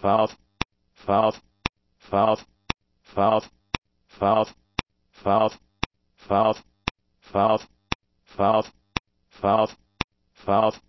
False. False. False. False. False. False. False. False. False. False. False.